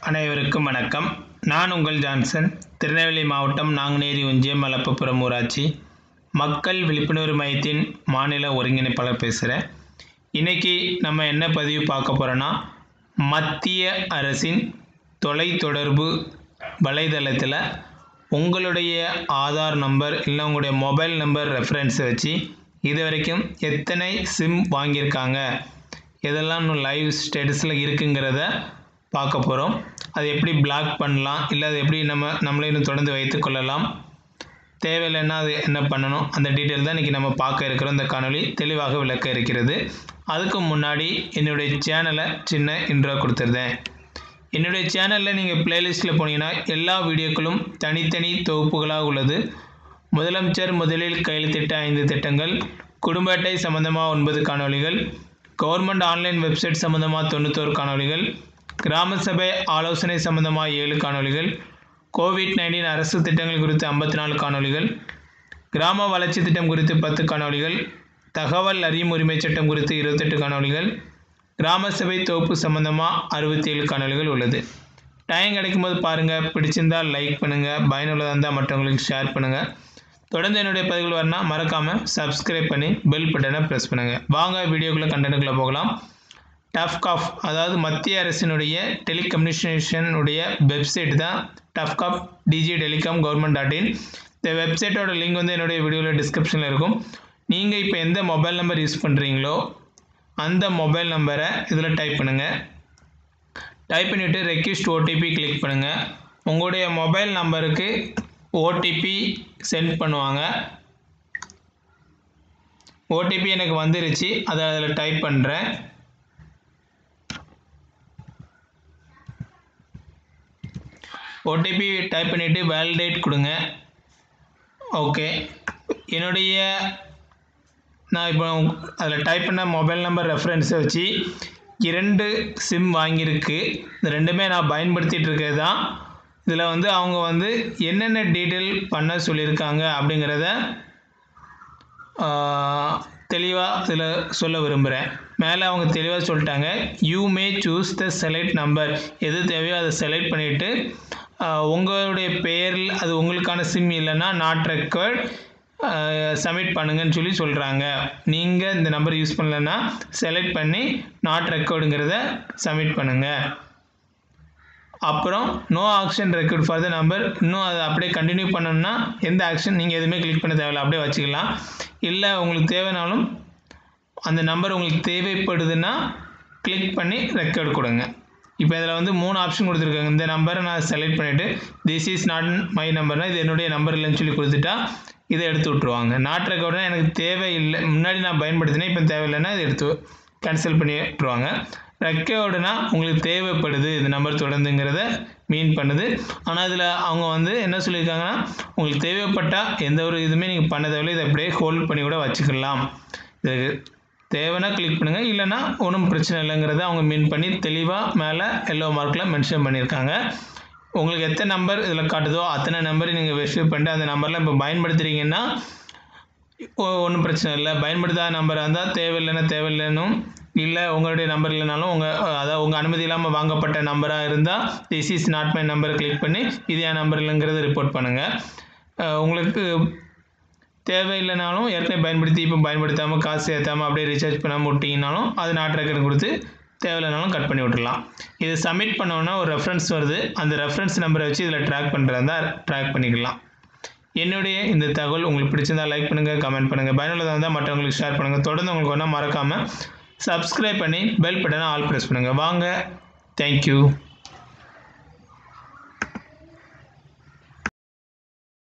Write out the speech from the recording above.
அனைவருக்கும் வணக்கம். நான் உங்கள் ஜான்சன். திருநெல்வேலி மாவட்டம் நாங்குநேரி ஒன்றியம் மலப்புப்புறம் ஊராட்சி. மக்கள் விழிப்புணர்வு மையத்தின் மாநில ஒருங்கிணைப்பாளர் பேசுகிறேன் இன்றைக்கி நம்ம என்ன பதிவு பார்க்க போகிறோன்னா மத்திய அரசின் தொலைத்தொடர்பு வலைதளத்தில் உங்களுடைய ஆதார் நம்பர் இல்லை உங்களுடைய மொபைல் நம்பர் ரெஃபரன்ஸை வச்சு இது வரைக்கும் எத்தனை சிம் வாங்கியிருக்காங்க? இதெல்லாம் இன்னும் லைவ் ஸ்டேட்டஸில் இருக்குங்கிறத பார்க்க போகிறோம் அது எப்படி பிளாக் பண்ணலாம்? இல்லை அது எப்படி நம்ம நம்மளே இன்னும் தொடர்ந்து வைத்து கொள்ளலாம். தேவையில்லைன்னா அது என்ன பண்ணணும்? அந்த டீட்டெயில் தான் இன்றைக்கி நம்ம பார்க்க இருக்கிறோம். இந்த காணொளி தெளிவாக விளக்க இருக்கிறது. அதுக்கு முன்னாடி என்னுடைய சேனலை சின்ன இன்ட்ரோ கொடுத்துருந்தேன். என்னுடைய சேனலில் நீங்கள் பிளேலிஸ்ட்டில் போனீங்கன்னா எல்லா வீடியோக்களும் தனித்தனி தொகுப்புகளாக உள்ளது. முதலமைச்சர் முதலில் கையெழுத்திட்ட ஐந்து திட்டங்கள் குடும்ப அட்டை சம்பந்தமாக ஒன்பது காணொளிகள் கவர்மெண்ட் ஆன்லைன் வெப்சைட் சம்பந்தமாக தொண்ணூத்தோரு காணொளிகள் கிராம சபை ஆலோசனை சம்பந்தமாக ஏழு காணொளிகள் கோவிட் நைன்டீன் அரசு திட்டங்கள் குறித்து ஐம்பத்தி நாலு காணொளிகள் கிராம வளர்ச்சி திட்டம் குறித்து பத்து காணொளிகள் தகவல் அறியும் உரிமை சட்டம் குறித்து இருபத்தெட்டு காணொளிகள் கிராம சபை தொகுப்பு சம்பந்தமாக அறுபத்தி ஏழு காணொலிகள் உள்ளது. டைம் கிடைக்கும் போது பாருங்கள் பிடிச்சிருந்தால் லைக் பண்ணுங்கள் பயனுள்ளதாக இருந்தால் மற்றவங்களுக்கு ஷேர் பண்ணுங்கள் தொடர்ந்து என்னுடைய பதிவுகள் வரணும் மறக்காமல் சப்ஸ்கிரைப் பண்ணி பெல் பட்டனை ப்ரெஸ் பண்ணுங்கள் வாங்க வீடியோக்குள்ளே கண்டென்ட்டுக்குள்ளே போகலாம். டஃப்காஃப் அதாவது மத்திய அரசினுடைய டெலிகம்யூனிகேஷனுடைய வெப்சைட் தான் டஃப்காப் DG telecom government dot in இந்த வெப்சைட்டோட லிங்க் வந்து என்னுடைய வீடியோவில் டிஸ்கிரிப்ஷனில் இருக்கும். நீங்கள் இப்போ எந்த மொபைல் நம்பர் யூஸ் பண்ணுறீங்களோ அந்த மொபைல் நம்பரை இதில் டைப் பண்ணுங்கள் டைப் பண்ணிவிட்டு ரெக்யூஸ்ட் ஓடிபி கிளிக் பண்ணுங்கள் உங்களுடைய மொபைல் நம்பருக்கு ஓடிபி சென்ட் பண்ணுவாங்க. ஓடிபி எனக்கு வந்துருச்சு அதை அதில் டைப் பண்ணுறேன் ஓடிபி டைப் பண்ணிவிட்டு வேலிடேட் கொடுங்க. ஓகே என்னுடைய நான் இப்போ அதில் டைப் பண்ண மொபைல் நம்பர் ரெஃபரன்ஸை வச்சு இரண்டு சிம் வாங்கியிருக்கு. இந்த ரெண்டுமே நான் பயன்படுத்திகிட்டு இருக்கிறது தான் இதில் வந்து அவங்க வந்து என்னென்ன டீட்டெயில் பண்ண சொல்லியிருக்காங்க அப்படிங்கிறத தெளிவாக இதில் சொல்ல விரும்புகிறேன் மேலே அவங்க தெளிவாக சொல்லிட்டாங்க. You may choose the select number எது தேவையோ அதை செலக்ட் பண்ணிவிட்டு உங்களுடைய பெயரில் அது உங்களுக்கான சிம் இல்லைன்னா நாட் ரெக்கர்ட் சப்மிட் பண்ணுங்கன்னு சொல்லி சொல்கிறாங்க நீங்கள் இந்த நம்பர் யூஸ் பண்ணலன்னா செலக்ட் பண்ணி நாட் ரெக்கார்டுங்கிறத சப்மிட் பண்ணுங்கள் அப்புறம் no action record for the number இன்னும் அதை அப்படியே கண்டினியூ பண்ணணும்னா எந்த ஆக்ஷன் நீங்கள் எதுவுமே கிளிக் பண்ண தேவையில்ல. அப்படியே வச்சுக்கலாம். இல்லை உங்களுக்கு தேவைனாலும் அந்த நம்பர் உங்களுக்கு தேவைப்படுதுன்னா கிளிக் பண்ணி ரெக்கார்டு கொடுங்க. இப்போ இதில் வந்து மூணு ஆப்ஷன் கொடுத்துருக்காங்க. இந்த நம்பரை நான் செலக்ட் பண்ணிவிட்டு திஸ் இஸ் நாட் மை நம்பர்னால் இது என்னுடைய நம்பர் இல்லைன்னு சொல்லி கொடுத்துட்டா இதை எடுத்து விட்ருவாங்க நாட் ரெக்கார்டுனா எனக்கு தேவையில்லை. முன்னாடி நான் பயன்படுத்தினேன் இப்போ தேவையில்லைன்னா இதை எடுத்து கேன்சல் பண்ணி விட்ருவாங்க ரெக்கார்டுனா உங்களுக்கு தேவைப்படுது. இந்த நம்பர் தொடர்ந்துங்கிறத மீன் பண்ணுது. ஆனால் இதில் அவங்க வந்து என்ன சொல்லியிருக்காங்கன்னா உங்களுக்கு தேவைப்பட்டால் எந்த ஒரு இதுவுமே நீங்கள் பண்ண தேவையில்லை. இதை அப்படியே ஹோல்ட் பண்ணி கூட வச்சுக்கலாம். இதுக்கு தேவைன்னா கிளிக் பண்ணுங்கள் இல்லைன்னா ஒன்றும் பிரச்சனை இல்லைங்கிறத அவங்க மீன் பண்ணி தெளிவாக மேலே எல்லோ மார்க்கில் மென்ஷன் பண்ணியிருக்காங்க. உங்களுக்கு எத்தனை நம்பர் இதில் காட்டுதோ அத்தனை நம்பரை நீங்கள் வெரிஃபை பண்ணிட்டு அந்த நம்பரில் இப்போ பயன்படுத்துகிறீங்கன்னா ஒன்றும் பிரச்சனை இல்லை. பயன்படுத்தாத நம்பராக இருந்தால் தேவையில்லைன்னா தேவையில்லைன்னும் இல்லை உங்களுடைய நம்பர் இல்லைனாலும் உங்கள் அதாவது உங்கள் அனுமதி இல்லாமல் வாங்கப்பட்ட நம்பராக இருந்தால் திஸ் இஸ் நாட் மை நம்பரை கிளிக் பண்ணி இது என் நம்பர் இல்லைங்கிறத ரிப்போர்ட் பண்ணுங்கள் உங்களுக்கு தேவையில்லைனாலும் ஏற்கனவே பயன்படுத்தி இப்போ பயன்படுத்தாமல் காசு ஏற்றாமல் அப்படியே ரீசார்ஜ் பண்ணாமல் விட்டிங்கனாலும் அது நாட் ரெக்கார்டு கொடுத்து தேவையில்லைனாலும் கட் பண்ணி விட்டுடலாம். இது சப்மிட் பண்ணோன்னா ஒரு ரெஃபரன்ஸ் வருது. அந்த ரெஃபரன்ஸ் நம்பரை வச்சு இதில் ட்ராக் பண்ணுறதா ட்ராக் பண்ணிக்கலாம். என்னுடைய இந்த தகவல் உங்களுக்கு பிடிச்சிருந்தால் லைக் பண்ணுங்கள் கமெண்ட் பண்ணுங்கள் பயனுள்ளதாக இருந்தால் மற்றவங்களுக்கு ஷேர் பண்ணுங்கள் தொடர்ந்து உங்களுக்கு ஒன்றா மறக்காமல் சப்ஸ்கிரைப் பண்ணி பெல் பட்டனை ஆல் ப்ரெஸ் பண்ணுங்கள் வாங்க தேங்க்யூ